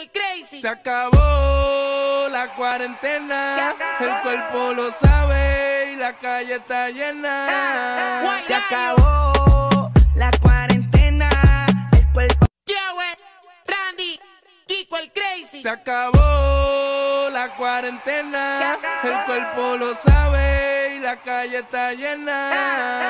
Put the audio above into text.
El Crazy. Se acabó la cuarentena, el cuerpo lo sabe y la calle está llena. Ah, ah. Se acabó la cuarentena, el cuerpo. Joey, eh, Randy, Kiko el Crazy. Se acabó la cuarentena, el cuerpo lo sabe y la calle está llena. Ah,